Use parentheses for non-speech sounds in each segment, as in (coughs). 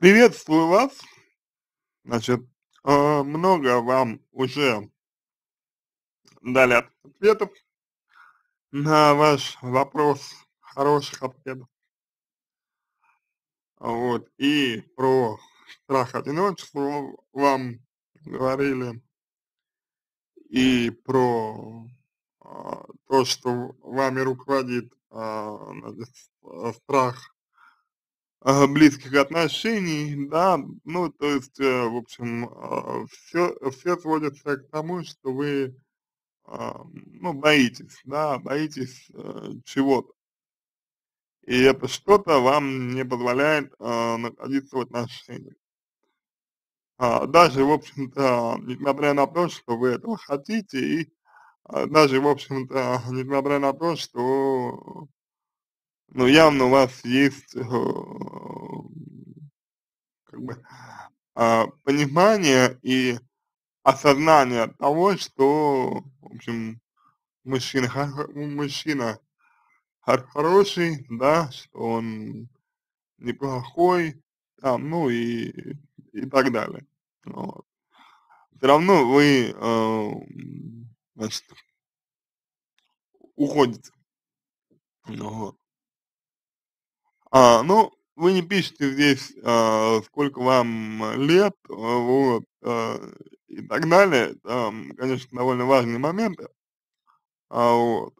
Приветствую вас. Значит, а, много вам уже дали ответов на ваш вопрос, хороших ответов. Вот, и про страх одиночества вам говорили, и про а, то, что вами руководит а, значит, страх а, близких отношений, да, ну, то есть, э, в общем, а, всё всё сводится к тому, что вы, а, ну, боитесь, да, боитесь, э, чего-то. И это что-то вам не позволяет, а, находиться в отношениях. А, даже, в общем-то, несмотря на то, что вы этого хотите, и, а, даже, в общем-то, несмотря на то, что, ну, явно у вас есть, э, как бы, а, понимание и осознание того, что, в общем, мужчина мужчина хор хороший, да, что он неплохой, там, ну и и так далее. Вот. Всё равно вы, э, значит уходите. Ну вот. А, ну, вы не пишете здесь, а, сколько вам лет, а, вот, а, и так далее. Там, конечно, довольно важные моменты. А, вот.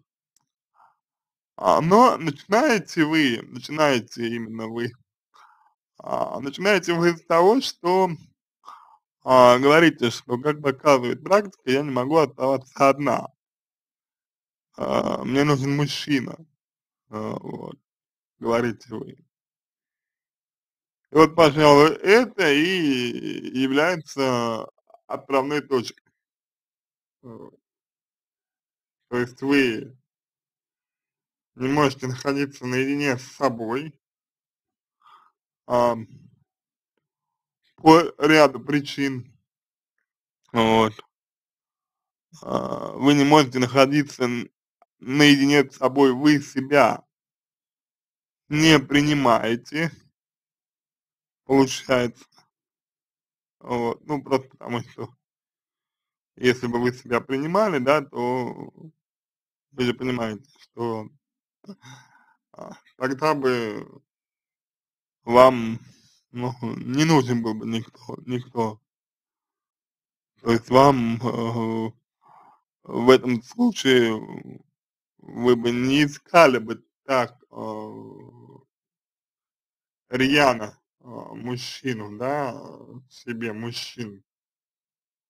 А, но начинаете вы, начинаете именно вы, а, начинаете вы с того, что, а, говорите, что, как показывает практика, я не могу оставаться одна. А, мне нужен мужчина. А, вот, говорите вы. И вот, пожалуй, это и является отправной точкой. То есть вы не можете находиться наедине с собой ам, по ряду причин. Вот. А, вы не можете находиться наедине с собой, вы себя не принимаете получается. Вот, ну, просто потому что если бы вы себя принимали, да, то вы же понимаете, что, а, тогда бы вам, ну, не нужен был бы никто никто. То есть вам, э, в этом случае вы бы не искали бы так, а рьяно, а, мужчину, да, себе мужчину.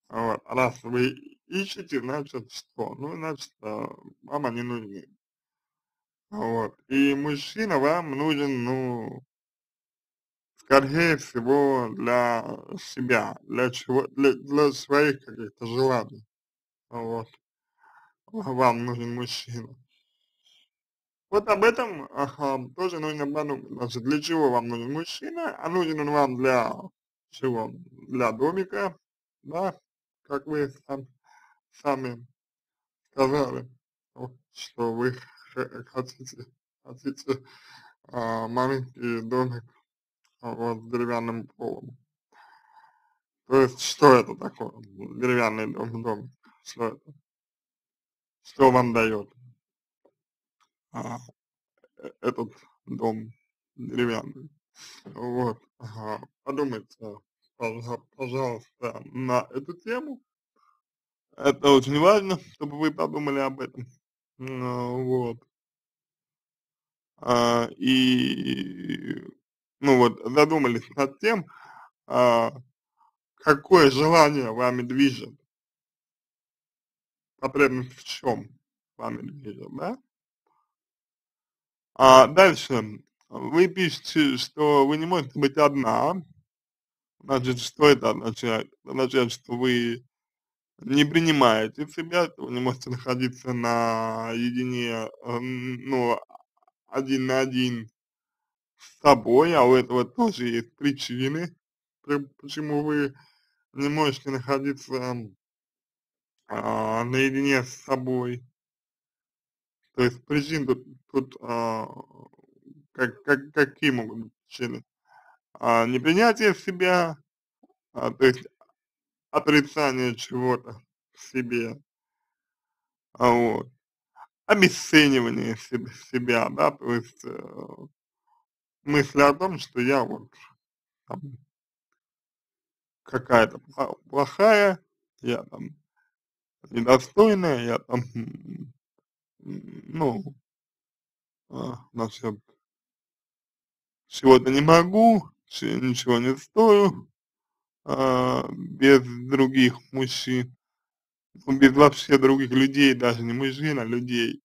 Вот, раз вы ищете, значит что? Ну, значит, а, вам они нужны. Вот, и мужчина вам нужен, ну скорее всего, для себя, для чего для для своих каких-то желаний. Вот. Вам нужен мужчина. Вот об этом, ага, тоже нужно подумать. Значит, для чего вам нужен мужчина? А нужен он вам для чего? Для домика, да, как вы сам сами сказали, что вы хотите хотите, а, маленький домик, вот, с деревянным полом. То есть, что это такое, деревянный дом домик? Что это? Что вам даёт? А, э этот дом деревянный. Вот, ага. Подумайте, пожа пожалуйста, на эту тему. Это очень важно, чтобы вы подумали об этом. Ну вот. А, и, ну вот, задумались над тем, а, какое желание вами движет. Потребность в чём вами движет, да? А дальше вы пишете, что вы не можете быть одна. Значит, что это означает? Означает, что вы не принимаете себя, что вы не можете находиться наедине, эм, ну, один на один с собой, а у этого тоже есть причины, почему вы не можете находиться, а, наедине с собой. То есть причин тут тут, а, как как какие могут быть причины? а, непринятие себя, а, то есть отрицание чего-то в себе, а, вот, обесценивание себе, себя, да, то есть э, мысли о том, что я вот какая-то плохая, я там недостойная, я там, ну, а, насчет чего-то не могу, ничего не стою, а, без других мужчин, ну, без вообще других людей, даже не мужчин, а людей.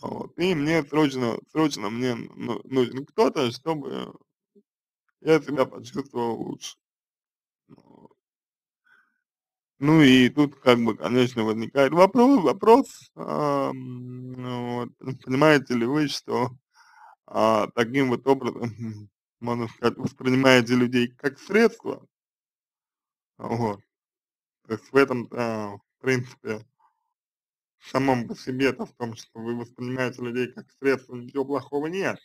Вот. И мне срочно, срочно мне ну, нужен кто-то, чтобы я себя почувствовал лучше. Ну и тут как бы, конечно, возникает вопрос, вопрос, а, вот, понимаете ли вы, что а, таким вот образом, (laughs) можно сказать, воспринимаете людей как средство, вот, то есть в этом, а, в принципе, самом по себе-то в том, что вы воспринимаете людей как средство, ничего плохого нет.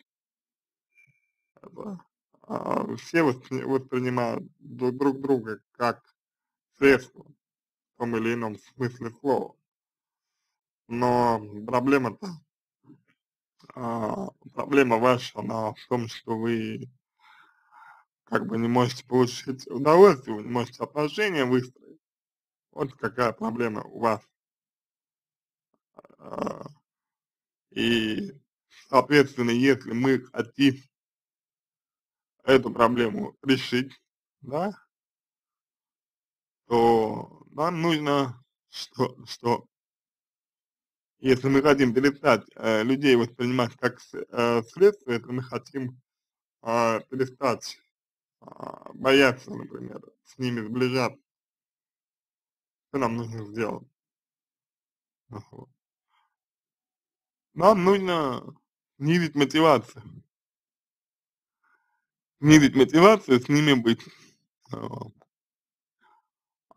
Это, а, все воспри воспринимают друг друга как средство том или ином смысле слова. Но проблема-то, а, проблема ваша, она в том, что вы как бы не можете получить удовольствие, вы не можете отношения выстроить. Вот какая проблема у вас. А, и, соответственно, если мы хотим эту проблему решить, да, то нам нужно, что, что если мы хотим перестать э, людей воспринимать как э, средство, если мы хотим э, перестать э, бояться, например, с ними сближаться, что нам нужно сделать? Вот. Нам нужно снизить мотивацию. Снизить мотивацию, с ними быть.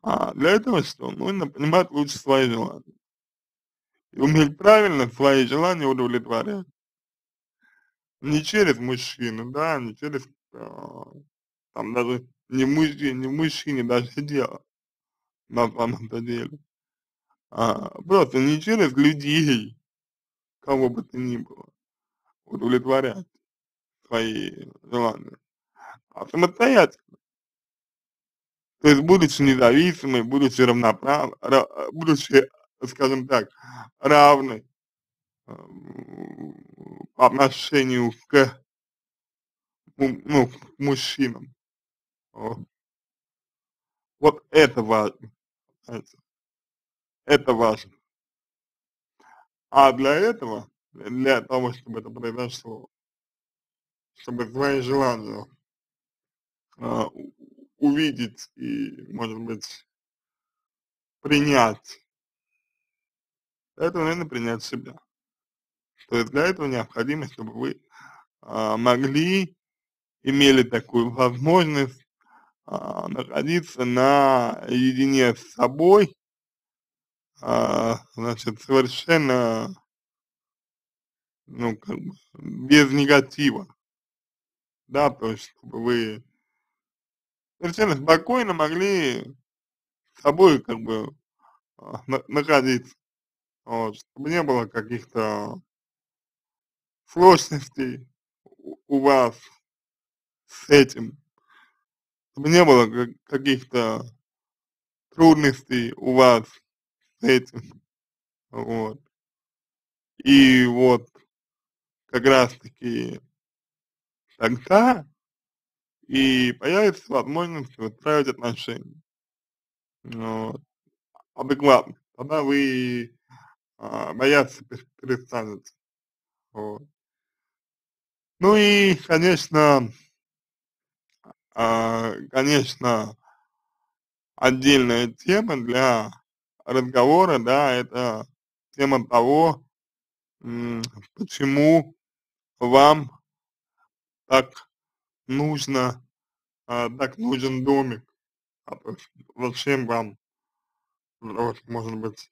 А для этого что? Нужно понимать лучше свои желания. И уметь правильно свои желания удовлетворять. Не через мужчину, да, не через, э, там даже не мужчине, не мужчине даже дело, на самом-то деле. А, просто не через людей, кого бы то ни было, удовлетворять свои желания, а самостоятельно. То есть, будучи независимой, будучи равноправной, будучи, скажем так, равной э, по отношению к, ну, к мужчинам. Вот. это важно, знаете, это важно. А для этого, для того, чтобы это произошло, чтобы свои желания а, увидеть и, может быть, принять, для этого нужно принять себя. То есть для этого необходимо, чтобы вы а, могли, имели такую возможность а, находиться наедине с собой а, значит, совершенно, ну, как бы, без негатива, да, то есть, чтобы вы совершенно спокойно могли с собой, как бы, а, на, находиться, вот, чтобы не было каких-то сложностей у, вас с этим, чтобы не было каких-то трудностей у вас с этим, вот. И вот как раз таки тогда и появится возможность выстраивать отношения, вот, адекватно, тогда вы а, бояться перестанете, вот. Ну и, конечно, а, конечно, отдельная тема для разговора, да, это тема того, почему вам так нужно, а, так нужен домик, а, то зачем вам, вот, может быть,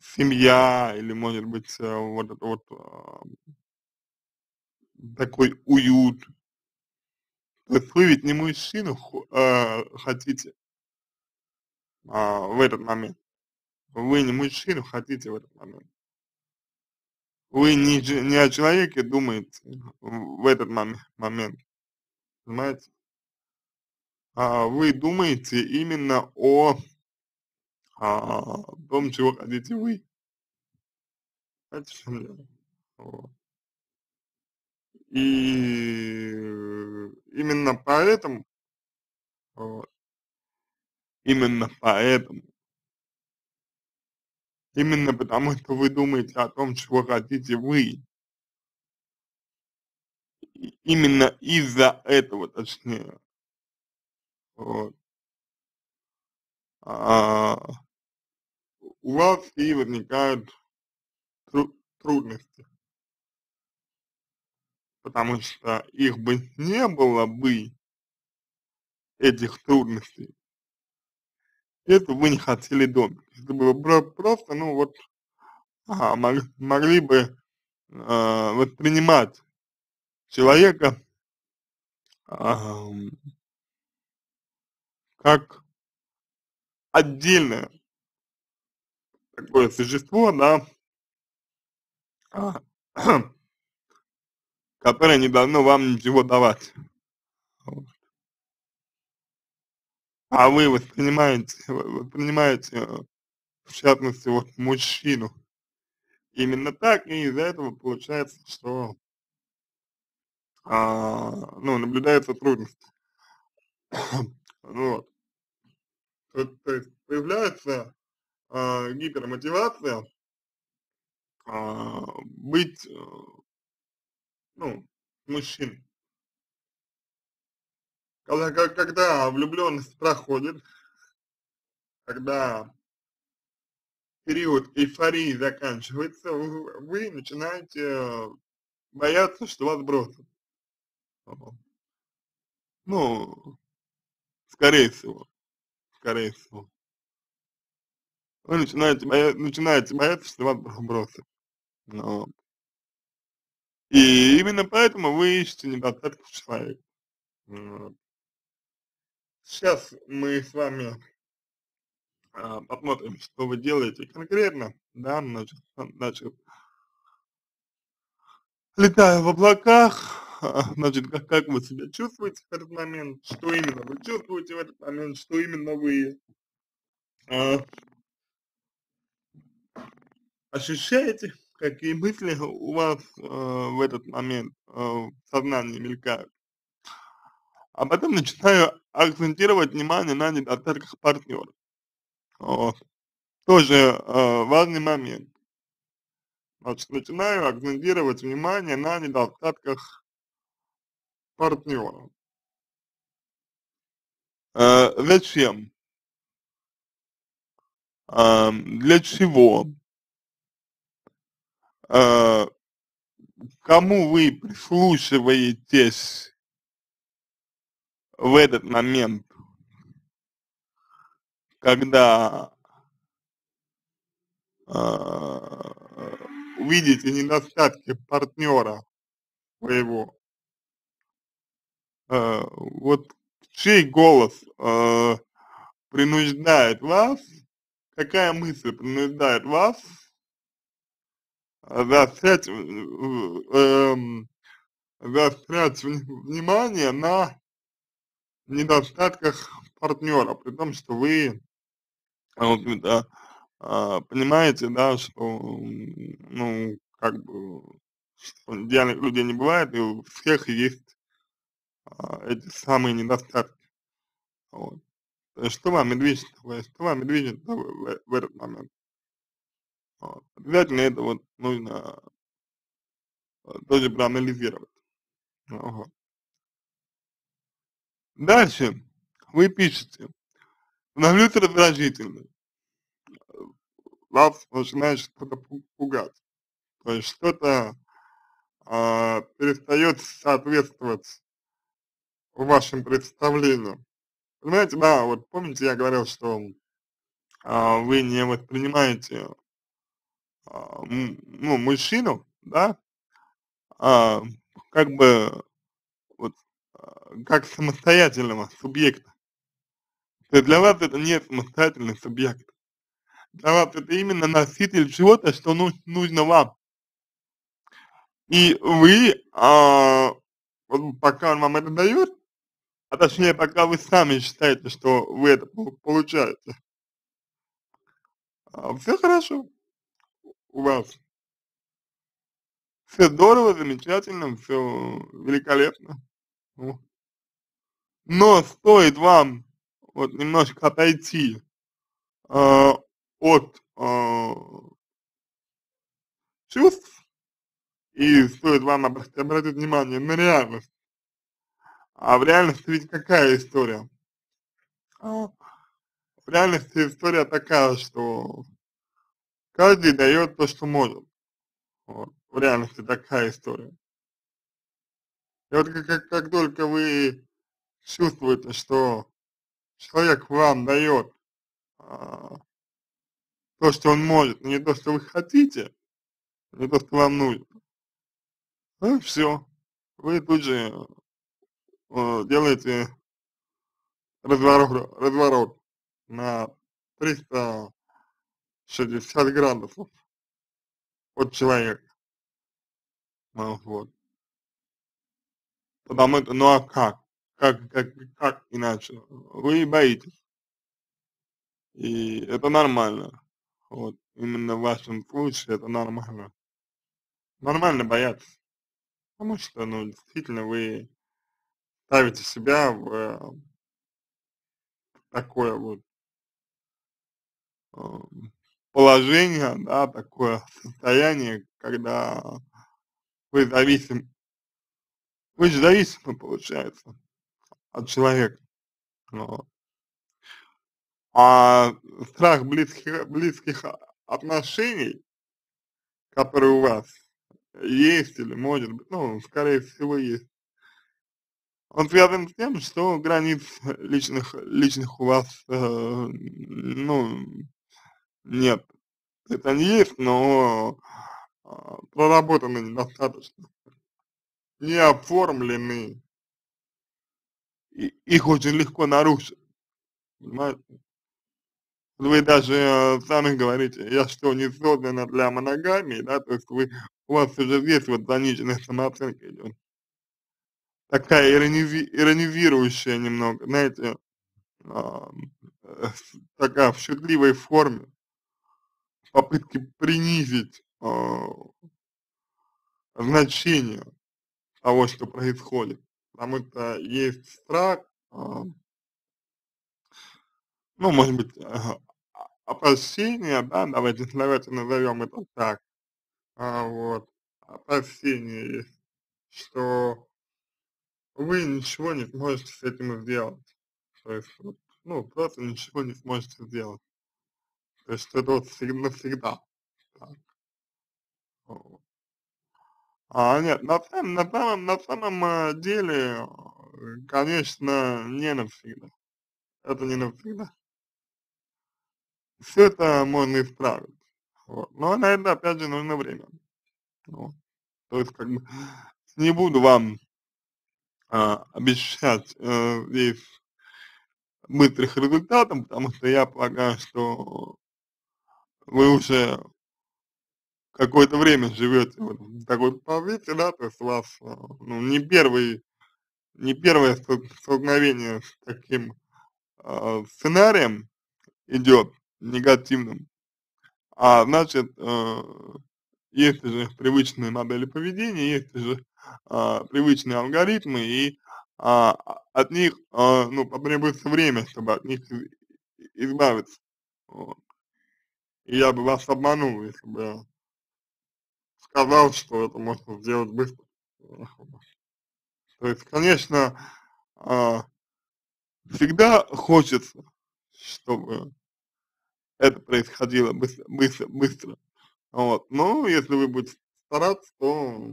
семья или, может быть, э, вот это вот а, такой уют, То есть вы ведь не мужчину э, хотите а, в этот момент. Вы не мужчину хотите в этот момент. Вы не, не о человеке думаете в этот момент, понимаете? А вы думаете именно о, о том, чего хотите вы. И именно поэтому, именно поэтому, именно потому, что вы думаете о том, чего хотите вы, именно из-за этого, точнее, вот, а, у вас и возникают тру трудности. Потому что их бы не было бы, этих трудностей, бы вы не хотели домик. Если бы просто, ну вот, а, мог, могли бы а, воспринимать человека а, как отдельное такое существо, да, а, (clears throat) которое не должно вам ничего давать. А вы воспринимаете, воспринимаете, в частности, вот мужчину именно так, и из-за этого получается, что а, ну, наблюдаются трудности. (coughs) вот. То, то есть появляется а, гипермотивация а, быть э, ну, мужчин. Когда, когда влюбленность проходит, когда период эйфории заканчивается, вы начинаете бояться, что вас бросят. Ну, скорее всего, скорее всего. Вы начинаете, боя, начинаете бояться, что вас бросят. Ну, и именно поэтому вы ищете недостатки в человеке. Вот. Сейчас мы с вами а, посмотрим, что вы делаете конкретно, да, значит, значит летая в облаках, а, значит, как, как вы себя чувствуете в этот момент, что именно вы чувствуете в этот момент, что именно вы а, ощущаете, какие мысли у вас э, в этот момент э, в сознании мелькают. А потом начинаю акцентировать внимание на недостатках партнера. Вот. Тоже э, важный момент. Значит, начинаю акцентировать внимание на недостатках партнера. Э, зачем? Э, для чего? э, кому вы прислушиваетесь в этот момент, когда э, увидите недостатки партнера своего, э, вот чей голос э, принуждает вас, какая мысль принуждает вас заострять, эм, заострять внимание на недостатках партнера, при том, что вы, вот, да, а, понимаете, да, что, ну, как бы, идеальных людей не бывает, и у всех есть а, эти самые недостатки. Вот. Что вами движет, что вами движет в, в, в этот момент? Вот. Обязательно это вот нужно э, тоже проанализировать. Ага. Дальше. Вы пишете, становлюсь раздражительным, вас начинает что-то пугать, то есть что-то а, перестает соответствовать вашим представлениям. Понимаете, да, вот помните, я говорил, что а, вы не воспринимаете а, ну, мужчину, да, а, как бы как самостоятельного субъекта. То есть для вас это не самостоятельный субъект. Для вас это именно носитель чего-то, что ну, нужно вам. И вы, а, пока он вам это дает, а точнее, пока вы сами считаете, что вы это получаете, а, все хорошо у вас. Все здорово, замечательно, все великолепно. Но стоит вам вот немножко отойти э, от э, чувств, и стоит вам обратить, обратить внимание на реальность. А в реальности ведь какая история? А, в реальности история такая, что каждый дает то, что может. Вот. В реальности такая история. И вот как, как, только вы чувствуете, что человек вам дает а, то, что он может, не то, что вы хотите, не то, что вам нужно, ну все, вы тут же э, делаете разворот, разворот на 360 градусов от человека. Вот. Потому что, ну а как? Как, как, как иначе? Вы боитесь. И это нормально. Вот. Именно в вашем случае это нормально. Нормально бояться. Потому что, ну, действительно, вы ставите себя в такое вот э, положение, да, такое состояние, когда вы зависим, вы же зависимы, получается, от человека. Вот. А страх близких, близких отношений, которые у вас есть или может быть, ну, скорее всего, есть, он связан с тем, что границ личных, личных у вас, э, ну, нет. Это не есть, но э, проработаны недостаточно, не оформлены, и их очень легко нарушить, понимаете? Вы даже э, сами говорите, я что, не создана для моногамии, да, то есть вы, у вас уже здесь вот заниженная самооценка идет такая иронизи иронизирующая немного, знаете, а, э, такая в шутливой форме, попытки принизить а, значение того, что происходит. Потому что есть страх, а, ну, может быть, а, опасения, да, давайте, (laughs) давайте назовем это так, а, вот, опасения есть, что вы ничего не сможете с этим сделать. То есть, вот, ну, просто ничего не сможете сделать. То есть, это вот всегда, навсегда. Так. А, нет, на, самом, на, самом, на самом э, деле, конечно, не навсегда. Это не навсегда. Все это можно исправить. Вот. Но на это, опять же, нужно время. Вот. То есть, как бы, не буду вам а, обещать э, здесь быстрых результатов, потому что я полагаю, что вы уже какое-то время живете вот в такой позиции, да, то есть у вас э, ну, не первый, не первое столкновение с таким э, сценарием идет негативным, а значит, э, есть уже привычные модели поведения, есть уже а, привычные алгоритмы, и а, от них, а, ну, потребуется время, чтобы от них избавиться. Вот. И я бы вас обманул, если бы сказал, что это можно сделать быстро. То есть, конечно, а, всегда хочется, чтобы это происходило быстро, быстро, быстро. Вот. Но если вы будете стараться, то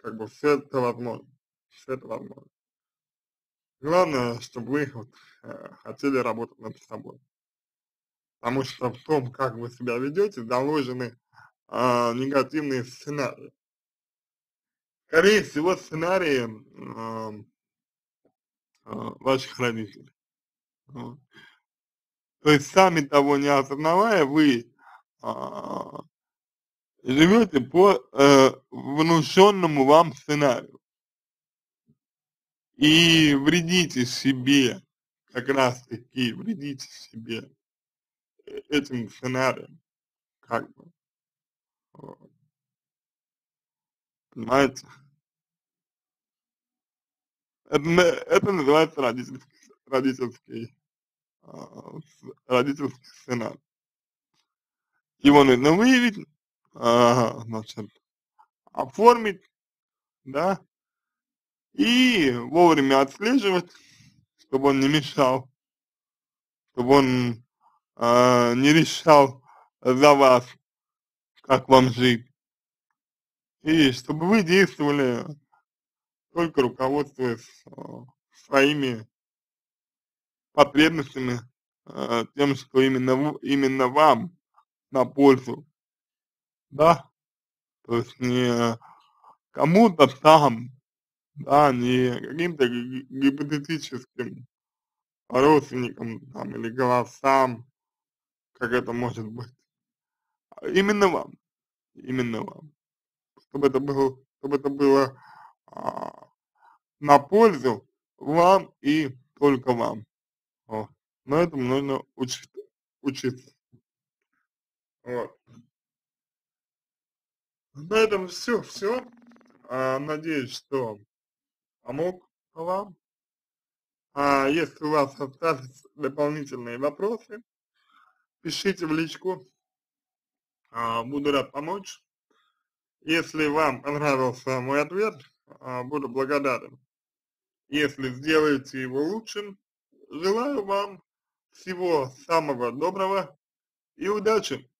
как бы все это возможно, все это возможно. Главное, чтобы вы вот, э, хотели работать над собой. Потому что в том, как вы себя ведете, заложены э, негативные сценарии. скорее всего, сценарии э, э, ваших родителей. Вот. То есть сами того не осознавая, вы а, живете по э, внушенному вам сценарию и вредите себе, как раз таки вредите себе э, этим сценарием, как бы. Понимаете? Это, это называется родительский, родительский, а, родительский сценарий. Его нужно выявить, а, значит, оформить, да, и вовремя отслеживать, чтобы он не мешал, чтобы он э, не решал за вас, как вам жить. И чтобы вы действовали только руководствуясь э, своими потребностями, э, тем, что именно, именно вам на пользу, да, то есть не кому-то там, да, не каким-то гипотетическим родственникам там или голосам, как это может быть, именно вам, именно вам, чтобы это было, чтобы это было а, на пользу вам и только вам. Вот. Но этому нужно учить, учиться. Вот. На этом все, все. А, надеюсь, что помог вам. А если у вас остались дополнительные вопросы, пишите в личку. А, буду рад помочь. Если вам понравился мой ответ, а, буду благодарен. Если сделаете его лучшим, желаю вам всего самого доброго и удачи!